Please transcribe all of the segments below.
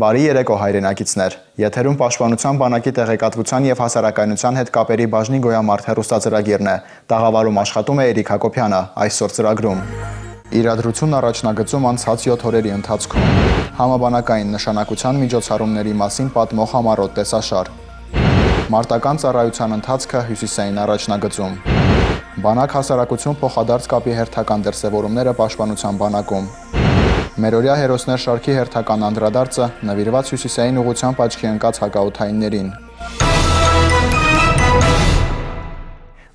Բարի երեկո հայրենակիցներ։ Եթերում Պաշտպանության բանակի տեղեկատվության եւ հասարակայնության հետ կապերի բաժնի գոյամարտ հերոստացրագիրն է։ Տաղավարում աշխատում է Էրիկ Հակոբյանը, այսօր ծրագրում։ Իրադրություն առաջնագծում անցած 7 օրերի ընթացքում համաբանակային նշանակության միջոցառումների մասին պատմող համառոտ տեսաշար։ Մարտական ծառայության ընթացքը հյուսիսային առաջնագծում։ Բանակ հասարակություն փոխադարձ կապի հերթական դրսևորումները Պաշտպանության բանակում։ Մերօրյա հերոսներ շարքի հերթական անդրադարձը նվիրված հյուսիսային ուղությամբ աչքի ընկած հակաօթայիններին։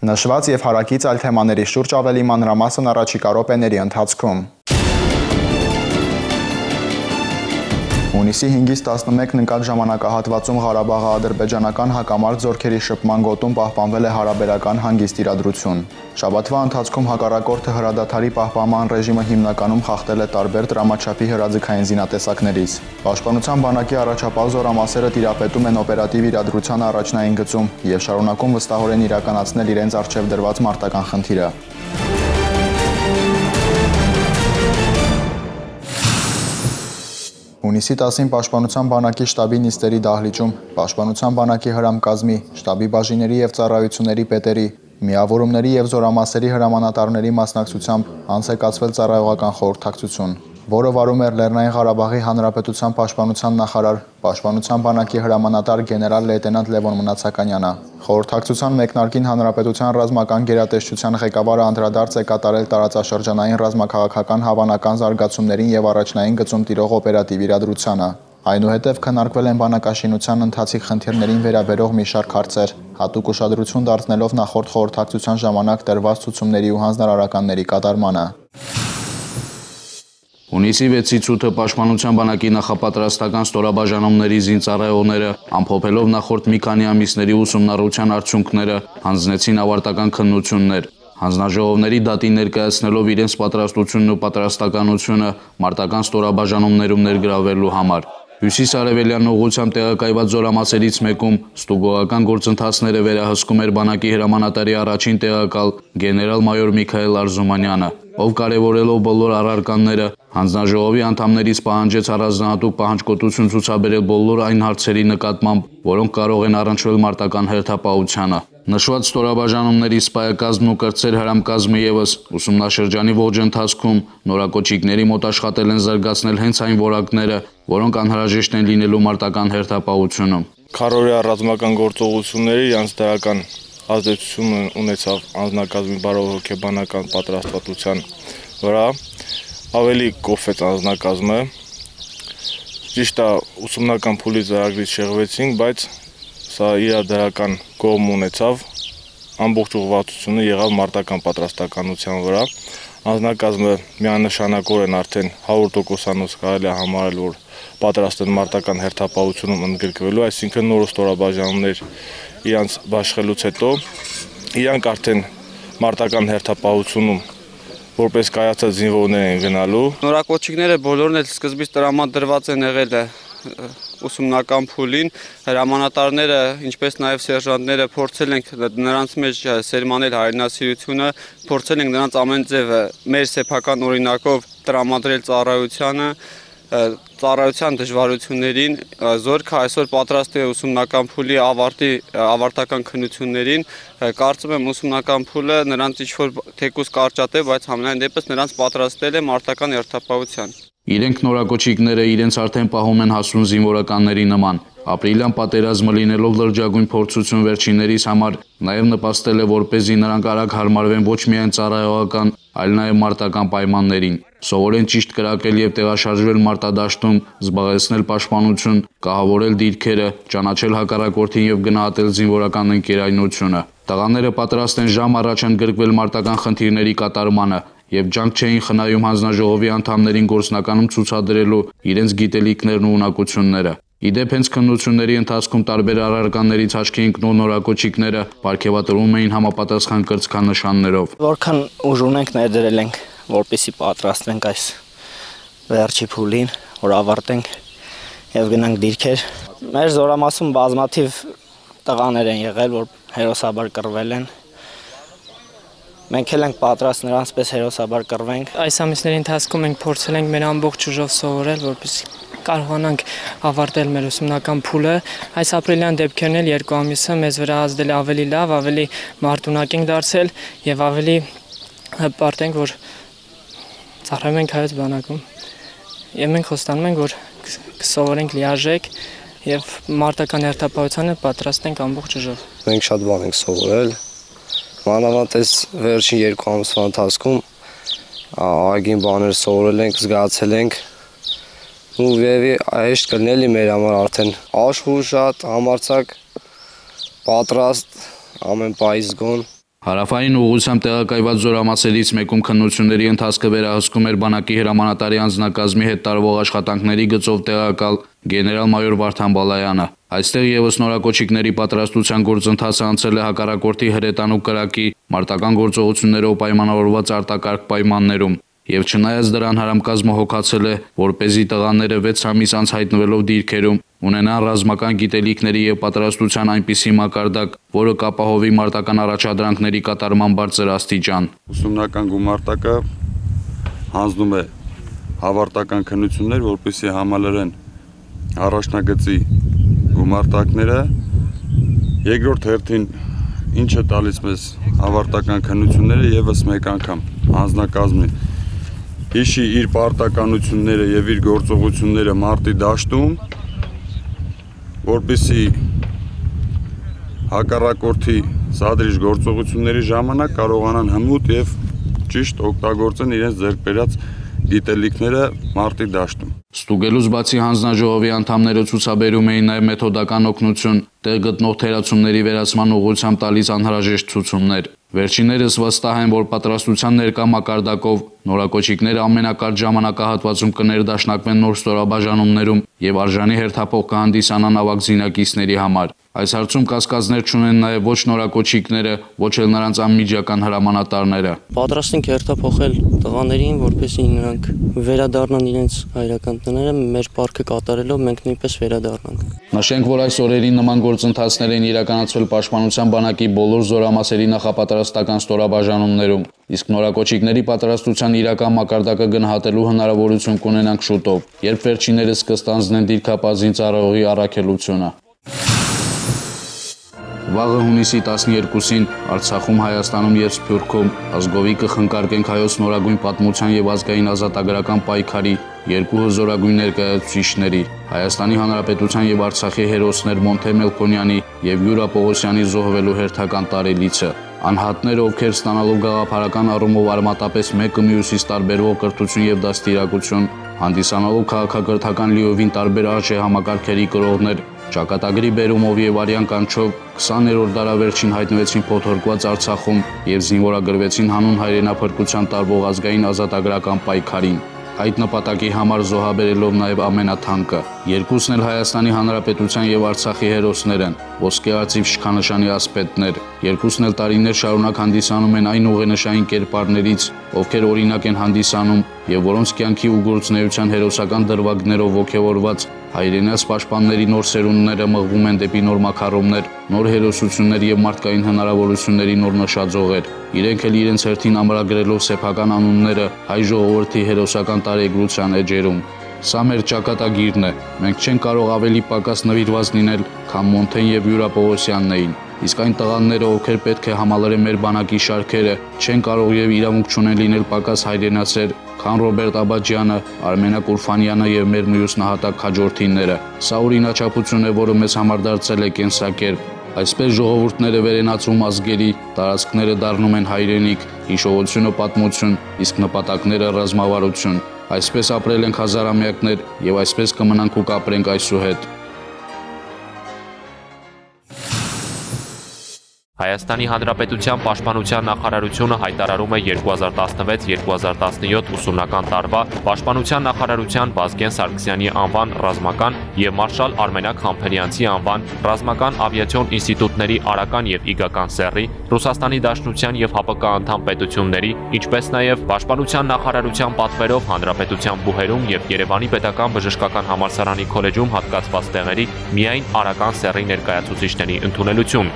Նշված եւ հարակից այլ թեմաների շուրջ ավելի մանրամասն առաջիկա րոպեների ընթացքում։ Հունիսի 5-ից 11-ն ընկած ժամանակահատվածում Ղարաբաղի ադրբեջանական հակամարտ զորքերի շփման գոտում պահպանվել է հարաբերական հանգիստ իրադրություն։ Շաբաթվա ընթացքում հակառակորդը հրադադարի պահպանման ռեժիմը հիմնականում խախտել է տարբեր դրամաչափի հրաձգային զինատեսակներից։ Պաշտպանության բանակի առաջապահ զորամասերը տիրապետում են օպերատիվ իրադրության առաջնային գծում եւ շարունակում վստահորեն իրականացնել իրենց արժեվ դրված մարտական խնդիրը։ Հունիսի 10-ին Պաշտպանության բանակի շտաբի նիստերի դահլիճում Պաշտպանության բանակի հրամկազմի, շտաբի բաժինների եւ ծառայությունների պետերի, միավորումների եւ զորամասերի հրամանատարների մասնակցությամբ անց է կացվել ծառայողական խորհրդակցություն որը վարում էր Լեռնային Ղարաբաղի Հանրապետության պաշտպանության նախարար, պաշտպանության բանակի հրամանատար գեներալ լեյտենանտ Լևոն Մնացականյանը։ Խորհրդակցության մեկնարկին Հանրապետության ռազմական գերատեսչության ղեկավարը անդրադարձ է կատարել տարածաշրջանային ռազմաքաղաքական հավանական զարգացումներին եւ առաջնային գծում տիրող օպերատիվ իրադրությանը։ Այնուհետև քննարկվել են բանակաշինության ընթացիկ խնդիրներին վերաբերող մի շարք հարցեր, հատուկ ուշադրություն դարձնելով նախորդ խորհրդակցության ժամանակ տրված ցուցումների ու հանձնարարականների կատարմանը։ Հունիսի 6-ից 8-ը Պաշտպանության բանակի նախապատրաստական ստորաբաժանումների զինծառայողները ամփոփելով նախորդ մի քանի ամիսների ուսումնառության արդյունքները հանձնեցին ավարտական քննություններ։ Հանձնաժողովների դատի ներկայացնելով իրենց պատրաստությունն ու պատրաստականությունը մարտական ստորաբաժանումներում ներգրավելու համար։ Հյուսիս-արևելյան ուղությամբ տեղակայված զորամասերից մեկում ստուգողական գործընթացները վերահսկում էր բանակի հրամանատարի առաջին տեղակալ գեներալ-մայոր Միքայել Արզումանյանը, ով կարևորելով բոլոր առարկանները հանձնաժողովի անդամներից պահանջեց առանձնահատուկ պահանջկոտություն ցուցաբերել բոլոր այն հարցերի նկատմամբ, որոնք կարող են առնչվել մարտական հերթապահությանը։ Նշված ստորաբաժանումների սպայակազմն ու կրծեր հրամկազմը եւս ուսումնաշրջանի ողջ ընթացքում նորակոչիկների մոտ աշխատել են զարգացնել հենց այն որակները, որոնք անհրաժեշտ են լինելու մարտական հերթապահությունում։ Քարորիա ռազմական գործողությունների յանց դրական ազդեցություն ունեցավ անձնակազմի բարով հոգեբանական պատրաստվածության վրա ավելի կոփեց անձնակազմը ճիշտ է ուսումնական փուլի ծրագրից շեղվեցինք բայց Սա իր դրական կողմ ունեցավ, ամբողջ ուղղվածությունը եղավ մարտական պատրաստականության վրա։ Անձնակազմը միանշանակորեն արդեն 100%-անոց կարելի է համարել, որ պատրաստ են մարտական հերթապահությունում ընդգրկվելու, այսինքն նոր ստորաբաժանումներ իրանց բաշխելուց հետո իրանք արդեն մարտական հերթապահությունում որպես կայացած զինվորներ են գնալու։ Նորակոչիկները բոլորն էլ սկզբից տրամադրված են եղել ուսումնական փուլին հրամանատարները, ինչպես նաև սերժանտները փորձել ենք նրանց մեջ սերմանել հայրենասիրությունը, փորձել ենք նրանց ամեն ձև մեր սեփական օրինակով տրամադրել ծառայությանը ծառայության դժվարություններին զորքը այսօր պատրաստ է ուսումնական փուլի ավարտի ավարտական քննություններին կարծում եմ ուսումնական փուլը նրանց ինչ որ թեկուս կարճատ է բայց համենայն դեպս նրանց պատրաստել է մարտական երթապահության Իրենք նորակոչիկները իրենց արդեն պահում են հասուն զինվորականների նման։ Ապրիլյան պատերազմը լինելով լրջագույն փորձություն վերջիններիս համար նաև նպաստել է, որպեսզի նրանք արագ հարմարվեն ոչ միայն ծառայողական, այլ նաև մարտական պայմաններին։ Սովորեն ճիշտ կրակել եւ տեղաշարժվել մարտադաշտում, զբաղեցնել պաշտպանություն, կահավորել դիրքերը, ճանաչել հակառակորդին եւ գնահատել զինվորական ընկերայնությունը։ Տղաները պատրաստ են ժամ առաջ ընդգրկվել մարտական խնդիրների կատարմանը, եւ ջանք չէին խնայում հանձնաժողովի անդամներին գործնականում ցուցադրելու իրենց գիտելիքներն ու ունակությունները։ Իդեպ հենց քննությունների ընթացքում տարբեր առարկաներից աչքի ընկնող նորակոչիկները ապարգևատրում էին համապատասխան կրծքանշաններով։ Որքան ուժ ունենք ներդրել ենք, որպեսի պատրաստվենք այս վերջի փուլին, որ ավարտենք եւ գնանք դիրքեր։ Մեր զորամասում բազմաթիվ տղաներ են եղել, որ հերոսաբար կռվել են։ Մենք էլ ենք պատրաստ նրանց պես հերոսաբար կռվենք։ Այս ամիսների ընթացքում մենք փորձել ենք մեր ամբողջ ուժով սովորել, որպեսզի կարողանանք ավարտել մեր ուսումնական փուլը։ Այս ապրիլյան դեպքերն էլ երկու ամիսը մեզ վրա ազդել ավելի լավ, ավելի մարտունակ ենք դարձել եւ ավելի հպարտ ենք, որ ծառայում ենք հայոց բանակում։ Եվ մենք խոստանում ենք, որ կսովորենք լիարժեք եւ մարտական հերթապահությանը պատրաստ ենք ամբողջ ուժով։ Մենք շատ բան ենք սովորել։ Մանավանդ այս վերջին երկու ամսվա ընթացքում ագին բաներ սովորել ենք, զգացել ենք ու վեվի հեշտ կլնելի մեր համար արդեն աշխու շատ համարցակ պատրաստ ամեն պայս գոն Հարավային ուղությամբ տեղակայված զորամասերից մեկում քննությունների ընթացքը վերահսկում էր բանակի հրամանատարի անձնակազմի հետ տարվող աշխատանքների գծով տեղակալ գեներալ-մայոր Վարդան Բալայանը։ Այստեղ եւս նորակոչիկների պատրաստության գործընթացը անցել է հակառակորդի հրետանու կրակի մարտական գործողություններով պայմանավորված արտակարգ պայմաններում։ Եվ չնայած դրան հարամկազմը հոգացել է, որ เป զի տղաները 6 ամիս անց հայտնվելով դիրքերում ունենան ռազմական գիտելիքների եւ պատրաստության այնպիսի մակարդակ, որը կապահովի մարտական առաջադրանքների կատարման բարձր աստիճան։ Ուսումնական գումարտակը հանձնում է հավարտական քննություններ, որպեսզի համալրեն առաջնագծի գումարտակները։ Երկրորդ հերթին ինչը տալիս մեզ հավարտական քննությունները եւս մեկ անգամ հանձնակազմի հիշի իր պարտականությունները եւ իր գործողությունները մարտի դաշտում, որպիսի հակառակորդի սադրիչ գործողությունների ժամանակ կարողանան հմուտ եւ ճիշտ օգտագործեն իրենց ձեռք բերած գիտելիքները մարտի դաշտում։ Ստուգելուց բացի հանձնաժողովի անդամները ցուցաբերում էին նաև մեթոդական օգնություն, տեղ գտնող թերացումների վերացման ուղղությամբ տալիս անհրաժեշտ ցուցումներ։ Վերջիններս վստահ են, որ պատրաստության ներկա մակարդակով Նորակոչիկները ամենակարճ ժամանակահատվածում կներդաշնակվեն նոր ստորաբաժանումներում եւ արժանի հերթապող կհանդիսանան ավակ զինակիցների համար։ Այս հարցում կասկածներ չունեն նաեւ ոչ նորակոչիկները, ոչ էլ նրանց անմիջական հրամանատարները։ Պատրաստ ենք հերթափոխել տղաներին, որպեսզի նրանք վերադառնան իրենց հայրական տները, մեր парքը կատարելով մենք նույնպես վերադառնանք։ Նշենք, որ այս օրերին նման գործընթացներ են իրականացվել Պաշտպանության բանակի բոլոր զորամասերի նախապատրաստական ստորաբաժանումներում իսկ նորակոչիկների պատրաստության իրական մակարդակը գնահատելու հնարավորություն կունենանք շուտով, երբ վերջիններս կստանձնեն դիրքապազին ծառայողի առաքելությունը։ Վաղը հունիսի 12-ին Արցախում, Հայաստանում եւ Սփյուռքում ազգովի կխնկարկենք հայոց նորագույն պատմության եւ ազգային ազատագրական պայքարի երկու հզորագույն ներկայացուցիչների Հայաստանի Հանրապետության եւ Արցախի հերոսներ Մոնթե Մելքոնյանի եւ Յուրա Պողոսյանի զոհվելու հերթական տարելիցը անհատները, ովքեր ստանալով գաղափարական առումով արմատապես մեկը մյուսից տարբերվող կրթություն եւ դաստիարակություն, հանդիսանալով քաղաքակրթական լիովին տարբեր արժե համակարգերի կրողներ, Ճակատագրի բերումով եւ արյան կանչով 20-րդ դարավերջին հայտնվեցին փոթորկված Արցախում եւ զինվորագրվեցին հանուն հայրենափրկության տարվող ազգային ազատագրական պայքարին այդ նպատակի համար զոհաբերելով նաև ամենաթանկը։ Երկուսն էլ Հայաստանի Հանրապետության եւ Արցախի հերոսներ են, ոսկե արծիվ շքանշանի ասպետներ։ Երկուսն էլ տարիներ շարունակ հանդիսանում են այն ուղենշային կերպարներից, ովքեր օրինակ են հանդիսանում եւ որոնց կյանքի ու գործունեության հերոսական դրվագներով ողջավորված հայրենաց պաշտպանների նոր սերունդները մղվում են դեպի նոր մակարոններ, նոր հերոսություններ եւ մարդկային հնարավորությունների նոր նշաձողեր։ Իրենք էլ իրենց հերթին ամրագրելով սեփական անունները հայ ժողովրդի հերոսական տարեգրության էջերում։ Սա մեր ճակատագիրն է։ Մենք չենք կարող ավելի պակաս նվիրված լինել, քան Մոնթեն եւ Յուրա Պողոսյանն էին։ Իսկ այն տղաները, ովքեր պետք է համալրեն մեր բանակի շարքերը, չեն կարող եւ իրավունք չունեն լինել պակաս հայրենասեր, քան Ռոբերտ Աբաջյանը, Արմենակ Ուրֆանյանը եւ մեր մյուս նահատակ քաջորդինները։ Սա օրինաչափություն է, որը մեզ համար դարձել է կենսակերպ։ Այսպես ժողովուրդները վերենացում ազգերի, տարածքները դառնում են հայրենիք, հիշողությունը պատմություն, իսկ նպատակները ռազմավարություն։ Այսպես ապրել ենք հազարամյակներ եւ այսպես կմնանք ու կապրենք այսուհետ։ Հայաստանի Հանրապետության Պաշտպանության նախարարությունը հայտարարում է 2016-2017 ուսումնական տարվա Պաշտպանության նախարարության Վազգեն Սարգսյանի անվան ռազմական եւ Մարշալ Արմենակ Խամփերյանցի անվան ռազմական ավիացիոն ինստիտուտների արական եւ իգական սեռի, Ռուսաստանի Դաշնության եւ ՀԱՊԿ անդամ պետությունների, ինչպես նաեւ Պաշտպանության նախարարության պատվերով Հանրապետության բուհերում եւ Երևանի Պետական Բժշկական համալսարանի քոլեջում հատկացված տեղերի միայն արական սեռի ներկայացուցիչների ընդունելություն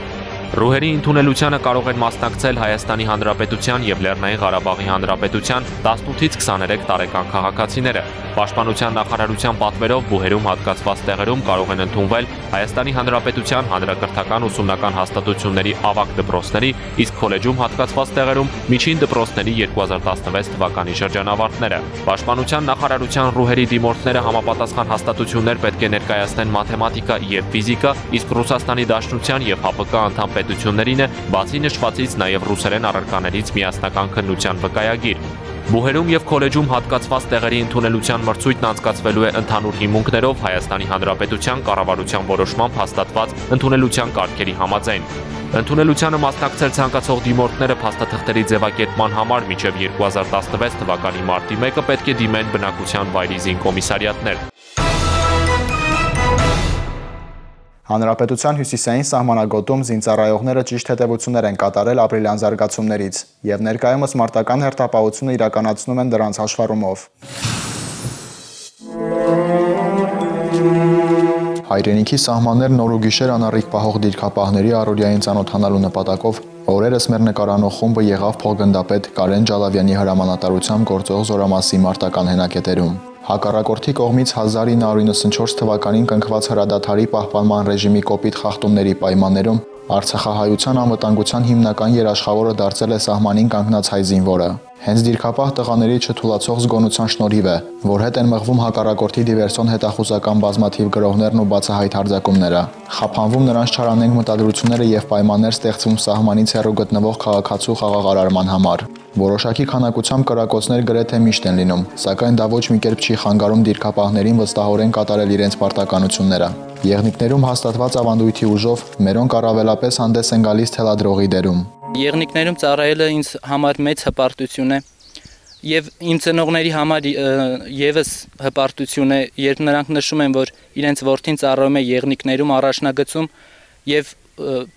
Ռուհերի ընդունելությանը կարող են մասնակցել Հայաստանի Հանրապետության եւ Լեռնային Ղարաբաղի Հանրապետության 18-ից 23 տարեկան քաղաքացիները։ Պաշտպանության նախարարության պատվերով բուհերում հատկացված տեղերում կարող են ընդունվել Հայաստանի Հանրապետության հանրակրթական ուսումնական հաստատությունների ավագ դպրոցների, իսկ քոլեջում հատկացված տեղերում միջին դպրոցների 2016 թվականի շրջանավարտները։ Պաշտպանության նախարարության ռուհերի դիմորդները համապատասխան հաստատություններ պետք է ներկայացնեն մաթեմատիկա եւ ֆիզիկա, իսկ Ռուսաստանի Դաշնության եւ ՀԱՊԿ անդամ պետություններին է բացի նշվածից նաև ռուսերեն առարկաներից միասնական քննության վկայագիր։ Բուհերում եւ քոլեջում հատկացված տեղերի ընդունելության մրցույթն անցկացվելու է ընդհանուր հիմունքներով Հայաստանի Հանրապետության կառավարության որոշմամբ հաստատված ընդունելության կարգերի համաձայն։ Ընդունելությանը մասնակցել ցանկացող դիմորդները փաստաթղթերի ձևակերպման համար մինչև 2016 թվականի մարտի 1-ը պետք է դիմեն բնակության վայրի զինկոմիսարիատներ։ Հանրապետության հյուսիսային սահմանագոտում զինծառայողները ճիշտ հետևություններ են կատարել ապրիլյան զարգացումներից եւ ներկայումս մարտական հերթապահությունը իրականացնում են դրանց հաշվառումով։ Հայրենիքի սահմաններ նոր ու գիշեր անառիկ պահող դիրքապահների առօրյային ծանոթանալու նպատակով օրերս մեր նկարանող խումբը եղավ փոխգնդապետ Կարեն Ջալավյանի հրամանատարությամբ գործող Զորամասի մարտական հենակետերում։ Հակառակորդի կողմից 1994 թվականին կնքված հրադադարի պահպանման ռեժիմի կոպիտ խախտումների պայմաններում Արցախահայության անվտանգության հիմնական երաշխավորը դարձել է սահմանին կանգնած հայ զինվորը։ Հենց դիրքապահ տղաների չթուլացող զգոնության շնորհիվ է, որ հետ են մղվում հակառակորդի դիվերսիոն հետախուզական բազմաթիվ գրողներն ու բացահայտ հարձակումները։ Խափանվում նրանց չարանենք մտադրությունները եւ պայմաններ ստեղծվում սահմանից հեռու գտնվող քաղաքացու խաղաղարարման համար։ Որոշակի քանակությամբ կրակոցներ գրեթե միշտ են լինում, սակայն դա ոչ մի կերպ չի խանգարում դիրքապահներին վստահորեն կատարել իրենց պարտականությունները։ Եղնիկներում հաստատված ավանդույթի ուժով մերոնք առավելապես հանդես են գալիս թելադրողի դերում։ Եղնիկներում ծառայելը ինձ համար մեծ հպարտություն է եւ իմ ծնողների համար եւս հպարտություն է, երբ նրանք նշում են, որ իրենց ворթին ծառայում է եղնիկներում առաջնագծում եւ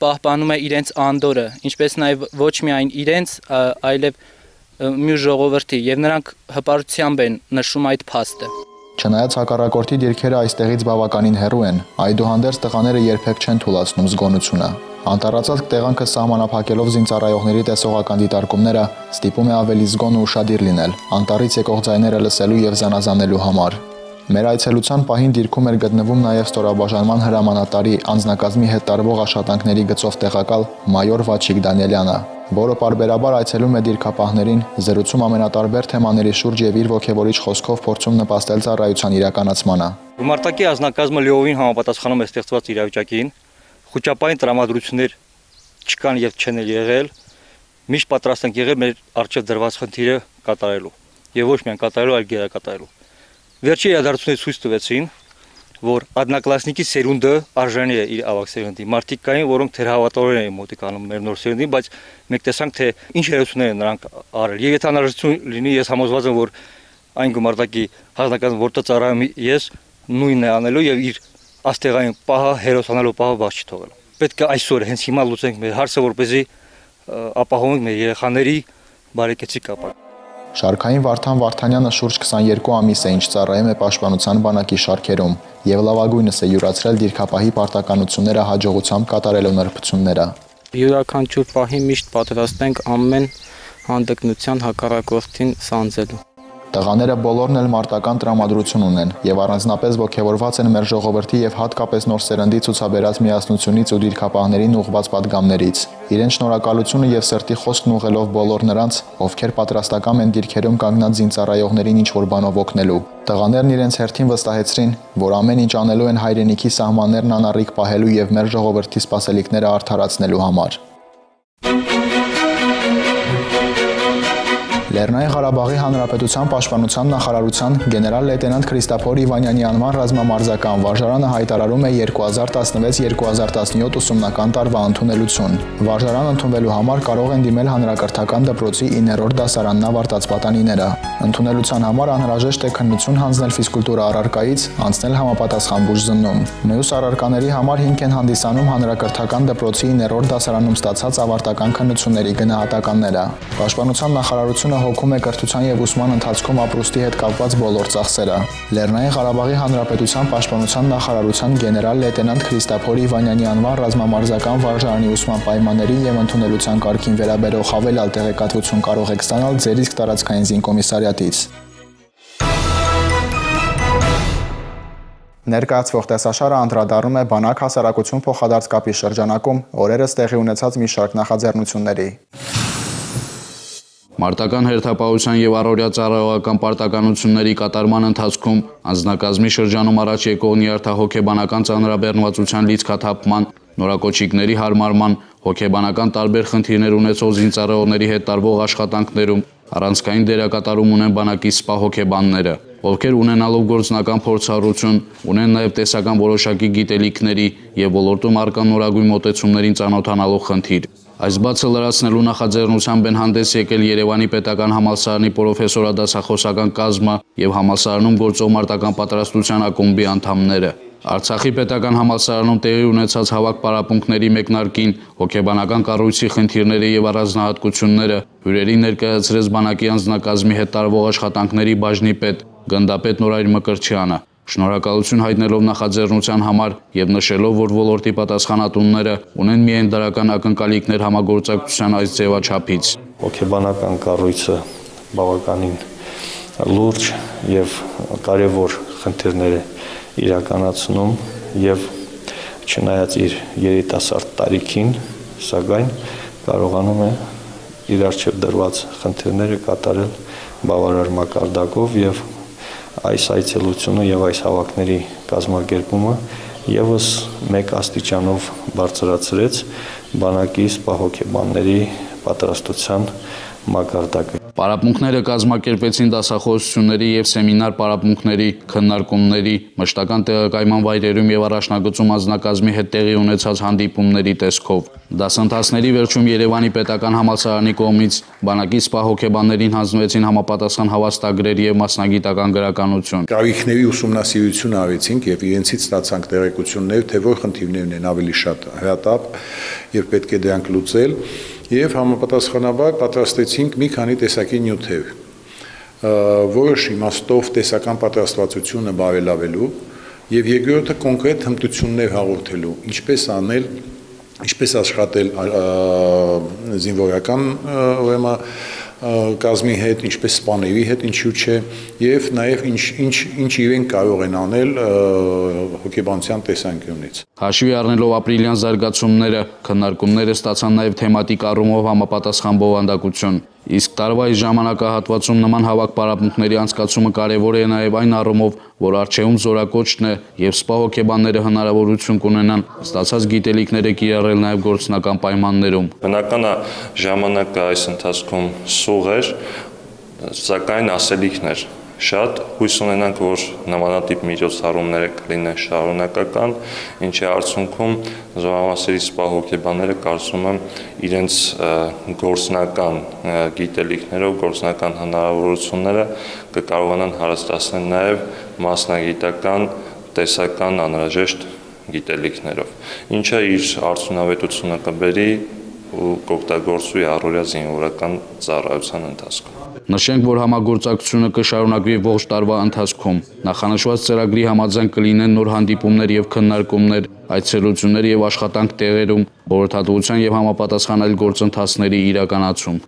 պահպանում է իրենց անդորը, ինչպես նաեւ ոչ միայն իրենց, այլև մյուս ժողովրդի եւ նրանք հպարտությամբ են նշում այդ փաստը։ Չնայած հակառակորդի դիրքերը այստեղից բավականին հեռու են, այդուհանդերձ տղաները երբեք չեն թուլացնում զգոնությունը։ Անտառածածկ տեղանքը սահմանափակելով զինծառայողների տեսողական դիտարկումները ստիպում է ավելի զգոն ու ուշադիր լինել, անտառից եկող ձայները լսելու եւ զանազանելու համար։ Մեր այցելության պահին դիրքում էր գտնվում նաև ստորաբաժանման հրամանատարի անձնակազմի հետ տարվող աշխատանքների գծով տեղակալ մայոր Վաչիկ Դանիելյանը, որը parberabar այցելում է դիրքապահներին, զրուցում ամենատարբեր թեմաների շուրջ եւ իր ողջևորիչ խոսքով փորձում նպաստել ծառայության իրականացմանը։ Գումարտակի ազնագազմը լիովին համապատասխանում է ստեղծված իրավիճակին, խոճապային տրամադրություններ չկան եւ չեն եղել, միշտ պատրաստ ենք եղել մեր արժեվ դրված խնդիրը կատարելու եւ ոչ միայն կատարելու, այլ գերակատարելու։ Վերջի իրադարձությունները ցույց տվեցին, որ ադնակլասնիկի սերունդը արժանի է իր ավակ սերունդի։ Մարդիկ կային, որոնք թերհավատորեն էին մոտիկանում մեր նոր սերունդին, բայց մենք տեսանք, թե ինչ հերոսություններ են նրանք արել։ Եվ եթե հնարավորություն լինի, ես համոզված եմ, որ այն գումարտակի հանրական որտեղ ծառայում ես նույնն է անելու եւ իր աստեղային պահը հերոսանալու պահը բաց չթողել։ Պետք է այսօր հենց հիմա լուծենք մեր հարցը, որպեսզի ապահովենք մեր երեխաների բարեկեցիկ ապագա։ Շարքային Վարդան Վարդանյանը շուրջ 22 ամիս է ինչ ծառայում է Պաշտպանության բանակի շարքերում եւ լավագույնս է յուրացրել դիրքապահի պարտականությունները հաջողությամբ կատարելու նրբությունները։ Յուրաքանչյուր պահի միշտ պատրաստ ենք ամեն հանդգնության հակառակորդին սանձելու։ Տղաները բոլորն էլ մարտական տրամադրություն ունեն եւ առանձնապես ողջավորված են մեր ժողովրդի եւ հատկապես նոր սերնդի ցուցաբերած միասնությունից ու դիրքապահներին ուղված падգամներից։ Իրեն շնորհակալությունը եւ սրտի խոսքն ուղելով բոլոր նրանց, ովքեր պատրաստական են դիրքերում կանգնած զինծառայողներին ինչ որ բանով օգնելու։ Տղաներն իրենց հերթին վստահեցրին, որ ամեն ինչ անելու են հայրենիքի սահմաններն անառիկ պահելու եւ մեր ժողովրդի սպասելիքները արդարացնելու համար։ Thank you. Լեռնային Ղարաբաղի Հանրապետության Պաշտպանության նախարարության գեներալ լեյտենանտ Քրիստոֆոր Իվանյանի անվան ռազմամարզական վարժարանը հայտարարում է 2016-2017 ուսումնական տարվա ընդունելություն։ Վարժարան ընդունվելու համար կարող են դիմել հանրակրթական դպրոցի 9-րդ դասարանն ավարտած պատանիները։ Ընդունելության համար անհրաժեշտ է քննություն հանձնել ֆիզկուլտուրա առարկայից, անցնել համապատասխան բուժզննում։ Մյուս առարկաների համար հիմք են հանդիսանում հանրակրթական դպրոցի 9-րդ դասարանում ստացած ավարտական քննությունների գնահատականները։ Պաշտպանության նախարարությունը հոգում է կրթության եւ ուսման ընթացքում ապրուստի հետ կապված բոլոր ծախսերը։ Լեռնային Ղարաբաղի Հանրապետության Պաշտպանության նախարարության գեներալ լեյտենանտ Քրիստոֆոր Իվանյանի անվան ռազմամարզական վարժարանի ուսման պայմանների եւ ընդունելության կարգին վերաբերող հավելյալ տեղեկատվություն կարող եք ստանալ ձեր իսկ տարածքային զինկոմիսարիատից։ Ներկայացվող տեսաշարը անդրադառնում է բանակ հասարակություն փոխադարձ կապի շրջանակում օրերս տեղի ունեցած մի շարք նախաձեռնությունների։ Մարտական հերթապահության եւ առօրյա ծառայողական պարտականությունների կատարման ընթացքում անձնակազմի շրջանում առաջ եկող նյարդահոգեբանական ծանրաբեռնվածության լիցքաթափման, նորակոչիկների հարմարման, հոգեբանական տարբեր խնդիրներ ունեցող զինծառայողների հետ տարվող աշխատանքներում առանցքային դերակատարում ունեն բանակի սպա հոգեբանները, ովքեր ունենալով գործնական փորձառություն, ունեն նաև տեսական որոշակի գիտելիքների եւ ոլորտում արկա նորագույն մոտեցումներին ծանոթանալու խնդիր։ Այս բացը լրացնելու նախաձեռնությամբ են հանդես եկել Երևանի Պետական համալսարանի պրոֆեսորադասախոսական կազմը եւ համալսարանում գործող մարտական պատրաստության ակումբի անդամները։ Արցախի պետական համալսարանում տեղի ունեցած հավաք պարապմունքների մեկնարկին հոգեբանական կառույցի խնդիրները եւ առանձնահատկությունները հյուրերի ներկայացրեց բանակի անձնակազմի հետ տարվող աշխատանքների բաժնի պետ գնդապետ Նորայր Մկրչյանը։ Շնորհակալություն հայտնելով նախաձեռնության համար եւ նշելով, որ ոլորտի պատասխանատունները ունեն միայն դրական ակնկալիքներ համագործակցության այս ձևաչափից։ Հոգեբանական կառույցը բավականին լուրջ եւ կարեւոր խնդիրներ է իրականացնում եւ չնայած իր երիտասարդ տարիքին, սակայն կարողանում է իր արժեվ դրված խնդիրները կատարել բավարար մակարդակով եւ այս այցելությունը եւ այս հավաքների կազմակերպումը եւս մեկ աստիճանով բարձրացրեց բանակի սպահոկեբանների պատրաստության մակարդակը Պարապմունքները կազմակերպեցին դասախոսությունների եւ սեմինար պարապմունքների քննարկումների, մշտական տեղակայման վայրերում եւ առաջնագծում անձնակազմի հետ տեղի ունեցած հանդիպումների տեսքով։ Դասընթացների վերջում Երևանի Պետական համալսարանի կողմից բանակի սպա հոգեբաններին հանձնվեցին համապատասխան հավաստագրեր եւ մասնագիտական գրականություն։ Կարիքների ուսումնասիրություն արեցինք եւ իրենցից ստացանք տեղեկություններ, թե որ խնդիրներն են ավելի շատ հրատապ եւ պետք է դրանք լուծել եւ համապատասխանաբար պատրաստեցինք մի քանի տեսակի նյութեր որոշ իմաստով տեսական պատրաստվածությունը բարելավելու եւ երկրորդը կոնկրետ հմտություններ հաղորդելու ինչպես անել ինչպես աշխատել զինվորական ուրեմն կազմի հետ, ինչպես սպաների հետ, ինչու՞ չէ, եւ նաեւ ինչ ինչ ինչ իրենք կարող են անել հոգեբանության տեսանկյունից։ Հաշվի առնելով ապրիլյան զարգացումները, քննարկումները ստացան նաեւ թեմատիկ առումով համապատասխան բովանդակություն։ Իսկ տարվա այս ժամանակահատվածում նման հավաք պարապմունքների անցկացումը կարևոր է նաև այն առումով, որ արժեում զորակոչն է եւ սպա հոգեբանները հնարավորություն կունենան ստացած գիտելիքները կիրառել նաև գործնական պայմաններում։ Բնական է ժամանակը այս ընթացքում սուղ էր, սակայն ասելիքներ շատ հույս ունենանք, որ նմանատիպ միջոցառումները կլինեն շարունակական, ինչի արդյունքում զորամասերի սպա հոգեբանները կարծում եմ իրենց գործնական գիտելիքներով, գործնական հնարավորությունները կկարողանան հարստացնել նաև մասնագիտական, տեսական անհրաժեշտ գիտելիքներով, ինչը իր արդյունավետությունը կբերի ու կօգտագործվի առօրյա զինվորական ծառայության ընթացքում։ Նշենք, որ համագործակցությունը կշարունակվի ողջ տարվա ընթացքում։ Նախանշված ծրագրի համաձայն կլինեն նոր հանդիպումներ եւ քննարկումներ, այցելություններ եւ աշխատանք տեղերում, խորհրդատվության եւ համապատասխանել գործընթացների իրականացում։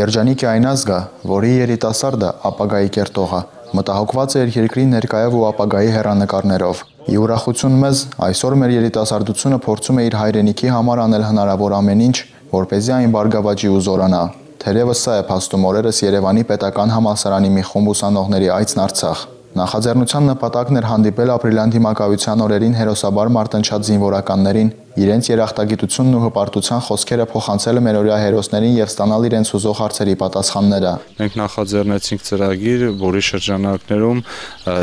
Երջանիկ է այն ազգը, որի երիտասարդը ապագայի կերտողը մտահոգված է իր երկրի ներկայով ու ապագայի հերանեկարներով։ Ի ուրախություն մեզ, այսօր մեր երիտասարդությունը փորձում է իր հայրենիքի համար անել հնարավոր ամեն ինչ, որ เป զի այն բարգավաճի ու զորանա։ Թերևս սա է փաստում օրերս Երևանի պետական համալսարանի մի խումբ ուսանողների այցն Արցախ։ Նախաձեռնության նպատակն էր հանդիպել ապրիլյան դիմակայության օրերին հերոսաբար մարտնչած զինվորականներին իրենց երախտագիտությունն ու հպարտության խոսքերը փոխանցել մերօրյա հերոսներին եւ ստանալ իրենց հուզող հարցերի պատասխանները։ Մենք նախաձեռնեցինք ծրագիր, որի շրջանակներում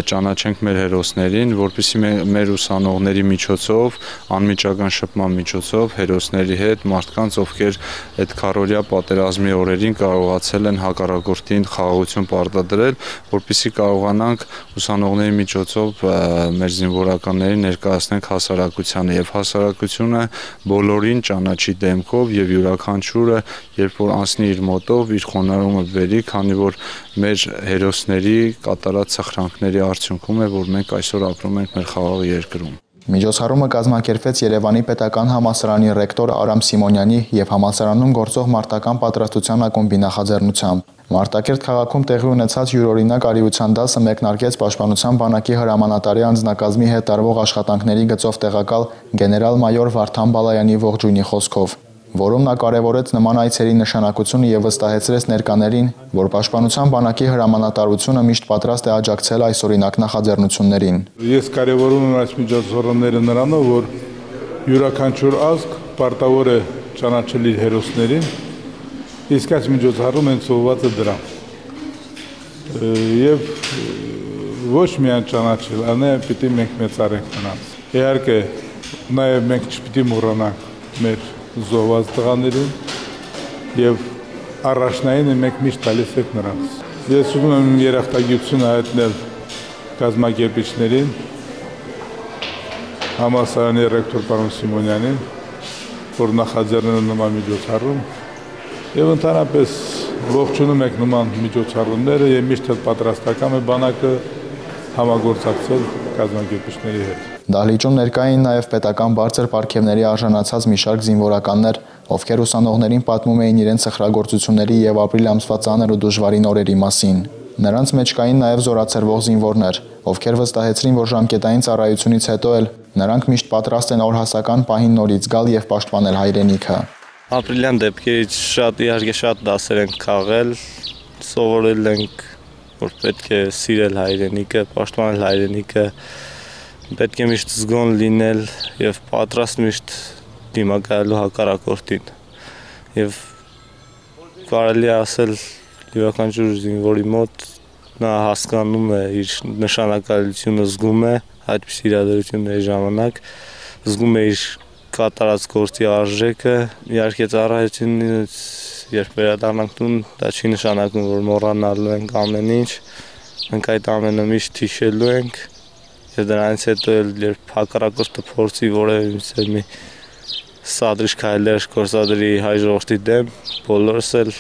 ճանաչենք մեր հերոսներին, որpիսի մեր ուսանողների միջոցով, անմիջական շփման միջոցով հերոսների հետ մարդկանց, ովքեր այդ քարորիա պատերազմի օրերին կարողացել են հակառակորդին խաղաղություն պարտադրել, որpիսի կարողանանք ուսանողների միջոցով մեր զինվորականներին ներկայացնենք հասարակությանը եւ հասարակությունը բոլորին ճանաչի դեմքով եւ յուրաքանչյուրը երբ որ անցնի իր մոտով իր խոնարհումը բերի, քանի որ մեր հերոսների կատարած սխրանքների արդյունքում է, որ մենք այսօր ապրում ենք մեր խաղաղ երկրում։ Միջոցառումը կազմակերպվեց Երևանի Պետական համալսարանի ռեկտոր Արամ Սիմոնյանի եւ համալսարանում գործող մարտական պատրաստության ակումբի նախաձեռնությամբ։ Մարտակերտ քաղաքում տեղի ունեցած յուրօրինակ արիության դասը մեկնարկեց Պաշտպանության բանակի հրամանատարի անձնակազմի հետ տարվող աշխատանքների գծով տեղակալ գեներալ-մայոր Վարդան Բալայանի ողջույնի խոսքով որում նա կարևորեց նման այցերի նշանակությունը եւ վստահեցրեց ներկաներին, որ Պաշտպանության բանակի հրամանատարությունը միշտ պատրաստ է աջակցել այս օրինակ նախաձեռնություններին։ Ես կարևորում եմ այս միջոցառումները նրանով, որ յուրաքանչյուր ազգ պարտավոր է ճանաչել իր հերոսներին, իսկ այս միջոցառում են սովված է դրան։ Եվ ոչ միայն ճանաչել, այլ պիտի մենք մեծարենք նրանց։ Իհարկե, նաև մենք չպիտի մոռանանք մեր զոհված տղաներին եւ առաջնայինը մենք միշտ տալիս ենք նրանց։ Ես ուզում եմ երախտագիտությունը հայտնել կազմակերպիչներին, համասարանի ռեկտոր պարոն Սիմոնյանին, որ նախաձեռնել նման միջոցառում եւ ընդհանրապես ողջունում եք նման միջոցառումները եւ միշտ պատրաստական է բանակը համագործակցել կազմակերպիչների հետ։ Դահլիճում ներկա էին նաև պետական բարձր պարգևների արժանացած մի շարք զինվորականներ, ովքեր ուսանողներին պատմում էին իրենց սխրագործությունների եւ ապրիլ ամսվա ծանր ու դժվարին օրերի մասին։ Նրանց մեջ կային նաև զորացրվող զինվորներ, ովքեր վստահեցրին, որ ժամկետային ծառայությունից հետո էլ նրանք միշտ պատրաստ են օրհասական պահին նորից գալ եւ պաշտպանել հայրենիքը։ Ապրիլյան դեպքերից շատ իհարկե շատ դասեր ենք քաղել, սովորել ենք, որ պետք է սիրել հայրենիքը, պաշտպանել հայրենիքը, պետք է միշտ զգոն լինել եւ պատրաստ միշտ դիմակայելու հակառակորդին։ Եվ կարելի ասել յուրաքանչյուր զինվորի մոտ նա հասկանում է իր նշանակալությունը զգում է այդպես իրադարձությունների ժամանակ զգում է իր կատարած գործի արժեքը իհարկե ծառայությունից երբ վերադառնանք տուն դա չի նշանակում որ մոռանալու ենք ամեն ինչ մենք այդ ամենը միշտ հիշելու ենք եւ դրանից հետո էլ երբ հակառակորդը փորձի որևէ մի սադրիչ քայլեր գործադրի հայ ժողովրդի դեմ, բոլորս էլ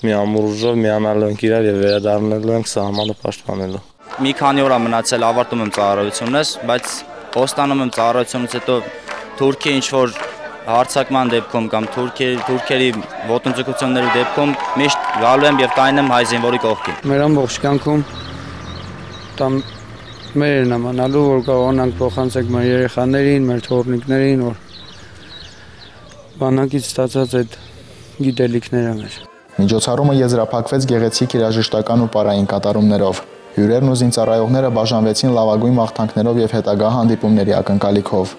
մի ամուրժով միանալու ենք իրար եւ վերադառնալու ենք սահմանը պաշտպանելու։ Մի քանի օր մնացել ավարտում եմ ծառայությունս, բայց հոստանում եմ ծառայությունից հետո Թուրքիա ինչ որ հարցակման դեպքում կամ թուրքերի թուրքերի ոտնձգությունների դեպքում միշտ գալու եմ եւ կայնեմ հայ զինվորի կողքին։ Մեր ամբողջ կյանքում տամ մեր նմանալու, որ կարողանանք փոխանցենք մեր երեխաներին, մեր թորնիկներին, որ բանակից ստացած այդ գիտելիքները մեր։ Միջոցառումը եզրափակվեց գեղեցիկ երաժշտական ու պարային կատարումներով։ Հյուրերն ու զինծառայողները բաժանվեցին լավագույն մաղթանքներով եւ հետագա հանդիպումների ակնկալիքով։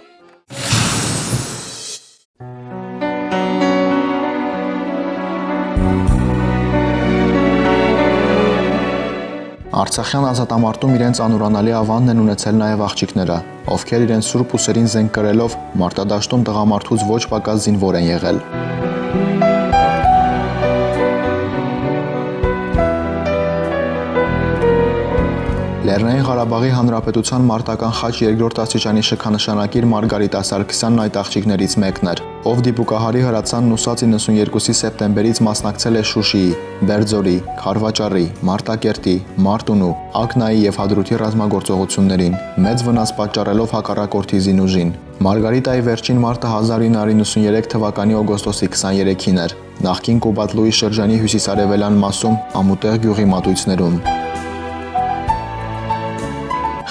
Արցախյան ազատամարտում իրենց անուրանալի ավանդն են ունեցել նաև աղջիկները, ովքեր իրենց սուրբ ուսերին զենք կրելով մարտադաշտում տղամարդուց ոչ պակաս զինվոր են եղել։ Լեռնային Ղարաբաղի Հանրապետության մարտական խաչ երկրորդ աստիճանի շքանշանակիր Մարգարիտա Սարգսյանն այդ աղջիկներից մեկն էր, ով դիպուկահարի հրացանն ուսած 92-ի սեպտեմբերից մասնակցել է Շուշիի, Բերձորի, Խարվաճարի, Մարտակերտի, Մարտունու, Ակնայի եւ Հադրութի ռազմագործողություններին, մեծ վնաս պատճառելով հակառակորդի զինուժին։ Մարգարիտայի վերջին մարտը 1993 թվականի օգոստոսի 23-ին էր, նախկին Կուբատլուի շրջանի հյուսիսարևելյան մասում ամուտեղ գյուղի մատույցներում։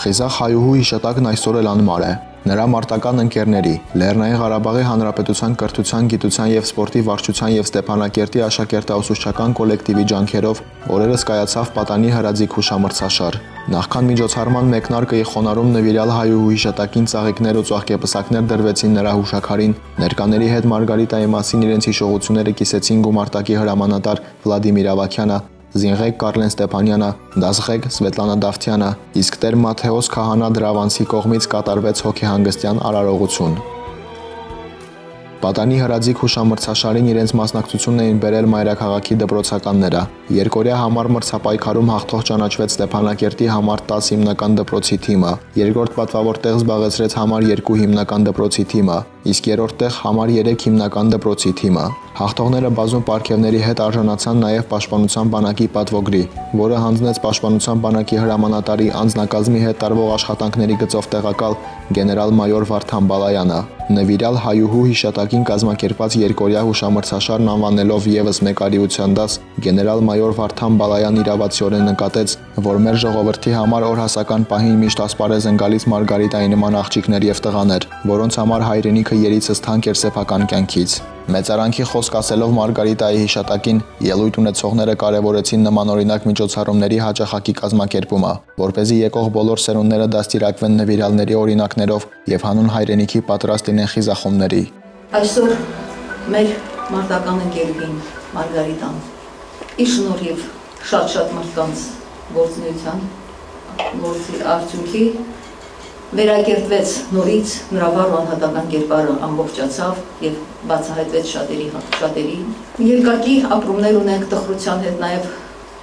Խիզախ հայուհու հիշատակն այսօր էլ անմար է։ նրա մարտական ընկերների, Լեռնային Ղարաբաղի Հանրապետության կրթության, գիտության եւ սպորտի վարչության եւ Ստեփանակերտի աշակերտաուսուցչական կոլեկտիվի ջանքերով օրերս կայացավ Պատանի հրաձիգ հուշամրցաշար։ Նախքան միջոցառման մեկնարկը ի խոնարհում նվիրյալ հայուհու հիշատակին ծաղիկներ ու ծաղկեպսակներ դրվեցին նրա հուշաքարին։ Ներկաների հետ Մարգարիտայի մասին իրենց հիշողությունները կիսեցին գումարտակի հրամանատար Վլադիմիր Ավակյանը, Զինղեկ Կարլեն Ստեփանյանը, Դասղեկ Սվետլանա Դավթյանը, իսկ Տեր Մաթեոս Քահանա Դրավանցի կողմից կատարվեց հոգեհանգստյան արարողություն։ Պատանի հրաձիգ հուշամրցաշարին իրենց մասնակցությունն էին բերել մայրաքաղաքի դպրոցականները։ Երկորյա համար մրցապայքարում հաղթող ճանաչվեց Ստեփանակերտի համար 10 հիմնական դպրոցի թիմը։ Երկրորդ պատվավոր տեղ զբաղեցրեց համար 2 հիմնական դպրոցի թիմը, իսկ երրորդ տեղ համար 3 հիմնական դպրոցի թիմը։ Հաղթողները բազում պարգևների հետ արժանացան նաև Պաշտպանության բանակի պատվոգրի, որը հանձնեց Պաշտպանության բանակի հրամանատարի անձնակազմի հետ տարվող աշխատանքների գծով տեղակալ գեներալ-մայոր Վարդան Բալայանը։ Նվիրյալ հայուհու հիշատակին կազմակերպած երկօրյա հուշամրցաշարն անվանելով եւս մեկ արիության դաս գեներալ-մայոր Վարդան Բալայան իրավացիորեն նկատեց, որ մեր ժողովրդի համար օրհասական պահին միշտ ասպարեզ են գալիս Մարգարիտայի նման աղջիկներ եւ տղաներ, որոնց համար հայրենիքը երիցս թանկ էր սեփական կյանքից։ Մեծարանքի խոսք ասելով Մարգարիտայի հիշատակին ելույթ ունեցողները կարևորեցին նմանօրինակ միջոցառումների հաճախակի կազմակերպումը, որ เป զի եկող բոլոր սերունդները դաստիարակվեն նվիրալների օրինակներով եւ հանուն հայրենիքի պատրաստ լինեն խիզախումների։ Այսօր մեր մարտական ընկերուհին Մարգարիտան ի շնորհիվ շատ-շատ մարդկանց գործունեության գործի արդյունքի վերակերտվեց նորից նրա վառ անհատական կերպարը ամբողջացավ եւ բացահայտվեց շատերի շատերի երկակի ապրումներ ունենք տխրության հետ նաեւ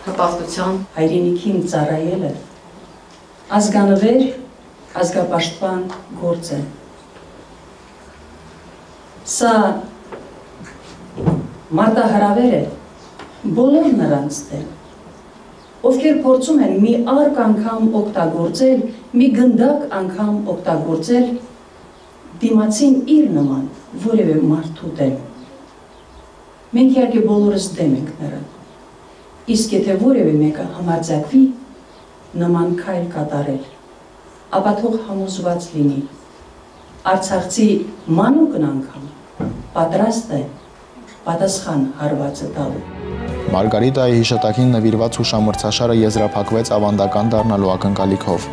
հպարտության հայրենիքին ծառայելը ազգանվեր ազգապաշտպան գործ է սա մարտահրավեր է բոլոր նրանց դեմ ովքեր փորձում են մի արկ անգամ օգտագործել, մի գնդակ անգամ օգտագործել դիմացին իր նման որևէ մարդու դեմ։ Մենք իհարկե բոլորս դեմ ենք նրան։ Իսկ եթե որևէ մեկը համարձակվի նման քայլ կատարել, ապա թող համոզված լինի։ Արցախցի մանուկն անգամ պատրաստ է պատասխան հարվածը տալու։ Մարգարիտայի հիշատակին նվիրված հուշամրցաշարը եզրափակվեց ավանդական դառնալու ակնկալիքով։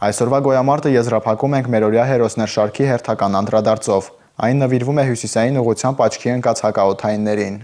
Այսօրվա գոյամարտը եզրափակում ենք մերօրյա հերոսներ շարքի հերթական անդրադարձով։ Այն նվիրվում է հյուսիսային ուղությամբ աչքի ընկած հակաօթայիններին։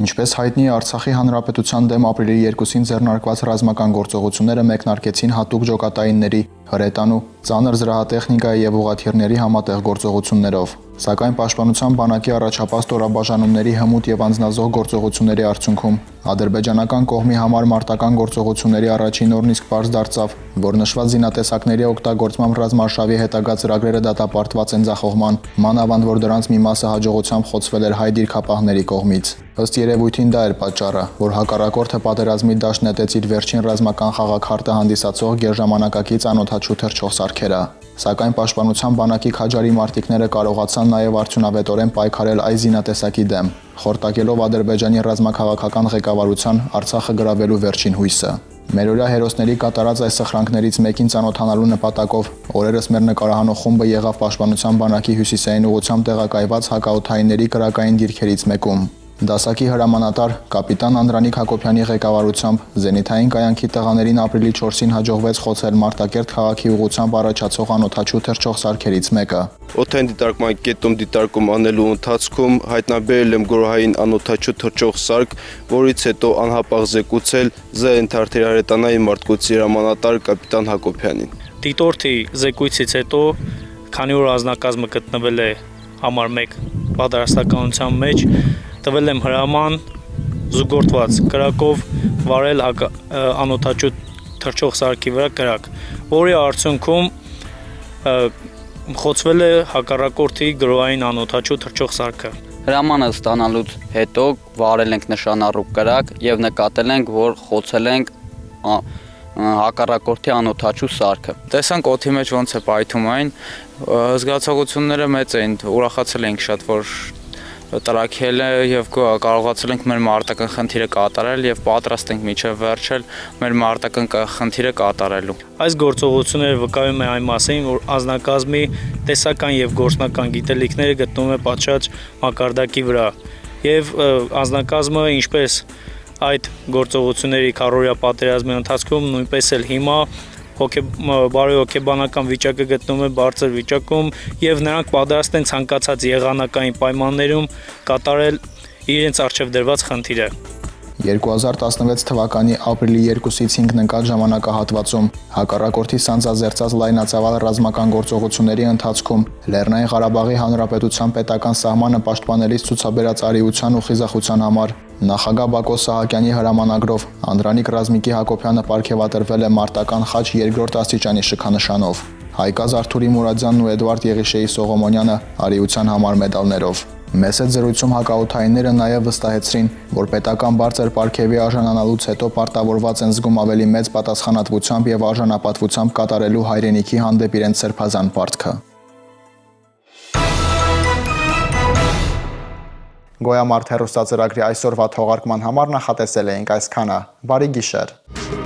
Ինչպես հայտնի է, Արցախի հանրապետության դեմ ապրիլի 2-ին ձեռնարկված ռազմական գործողությունները մեկնարկեցին հատուկ ջոկատայինների, հրետանու, ծանր զրահատեխնիկայի եւ ուղաթիռների համատեղ գործողություններով։ Սակայն Պաշտպանության բանակի առաջապահ ստորաբաժանումների հմուտ եւ անձնազոհ գործողությունների արդյունքում ադրբեջանական կողմի համար մարտական գործողությունների առաջին օրն իսկ բարձ դարձավ, որ նշված զինատեսակների օգտագործմամբ ռազմարշավի հետագա ծրագրերը դատապարտված են ձախողման, մանավանդ որ դրանց մի մասը հաջողությամբ խոցվել էր հայ դիրքապահների կողմից։ Ըստ երևույթին դա էր պատճառը, որ հակառակորդը պատերազմի դաշտ նետեց իր վերջին ռազմական խաղաքարտը հանդիսացող գերժամանակակից անօթաչու թրջող սարքերը սակայն Պաշտպանության բանակի քաջարի մարտիկները կարողացան նաև արդյունավետորեն պայքարել այս զինատեսակի դեմ, խորտակելով Ադրբեջանի ռազմաքաղաքական ղեկավարության Արցախը գրավելու վերջին հույսը։ Մերօրյա հերոսների կատարած այս սխրանքներից մեկին ցանոթանալու նպատակով օրերս մեր նկարահանող խումբը եղավ Պաշտպանության բանակի հյուսիսային ուղությամբ տեղակայված հակաօթայինների կրակային դիրքերից մեկում։ Դասակի հրամանատար կապիտան Անդրանիկ Հակոբյանի ղեկավարությամբ Զենիթային կայանքի տղաներին ապրիլի 4-ին հաջողվեց խոցել Մարտակերտ քաղաքի ուղությամբ առաջացող անօթաչու թրջող սարքերից մեկը։ Օթային դիտարկման կետում դիտարկում անելու ընթացքում հայտնաբերել եմ գորհային անօթաչու թրջող սարք, որից հետո անհապաղ զեկուցել ԶԸ Ընթարթերարետանայի մարտկոցի հրամանատար կապիտան Հակոբյանին։ Դիտորդի զեկույցից հետո քանի որ ազնագազմը գտնվել է համար 1 պատրաստականության մեջ տվել եմ հրաման զուգորդված կրակով վարել անօթաչու թրջող սարքի վրա կրակ, որի արդյունքում խոցվել է հակառակորդի գրոային անօթաչու թրջող սարքը։ Հրամանը ստանալուց հետո վարել ենք նշանառու կրակ եւ նկատել ենք, որ խոցել ենք հակառակորդի անօթաչու սարքը։ Տեսանք օթի մեջ ոնց է պայթում այն, զգացողությունները մեծ էին, ուրախացել ենք շատ, որ տրակել է եւ կարողացել ենք մեր մարտական խնդիրը կատարել եւ պատրաստ ենք միջև վերջել մեր մարտական խնդիրը կատարելու։ Այս գործողությունները վկայում է այն մասին, որ ազնագազմի տեսական եւ գործնական գիտելիքները գտնվում է պատշաճ մակարդակի վրա եւ ազնագազմը ինչպես այդ գործողությունների քարորիա պատերազմի ընթացքում նույնպես էլ հիմա հոգե բարի հոգեբանական վիճակը գտնվում է բարձր վիճակում եւ նրանք պատրաստ են ցանկացած եղանակային պայմաններում կատարել իրենց արժեվ դրված խնդիրը 2016 թվականի ապրիլի 2-ից 5 նկատ ժամանակահատվածում հակառակորդի սանձազերծած լայնածավալ ռազմական գործողությունների ընթացքում Լեռնային Ղարաբաղի Հանրապետության պետական սահմանը պաշտպանելիս ցուցաբերած արիության ու խիզախության համար նախագահ Բակո Սահակյանի հրամանագրով Անդրանիկ Ռազմիկի Հակոբյանը ապարգևատրվել է մարտական խաչ երկրորդ աստիճանի շքանշանով։ Հայկազ Արթուրի Մուրադյանն ու Էդվարդ Եղիշեի Սողոմոնյանը արիության համար մեդալներով։ Մեծ այդ զրույցում հակաօթայինները նաև վստահեցրին, որ պետական բարձր պարգևի արժանանալուց հետո պարտավորված են զգում ավելի մեծ պատասխանատվությամբ եւ արժանապատվությամբ կատարելու հայրենիքի հանդեպ իրենց սրբազան պարտքը։ Գոյամարտ հերոստացրագրի այսօրվա թողարկման համար նախատեսել էինք այսքանը։ Բարի գիշեր։